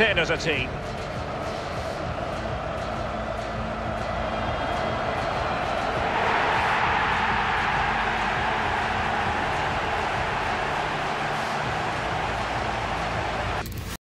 10 as a team.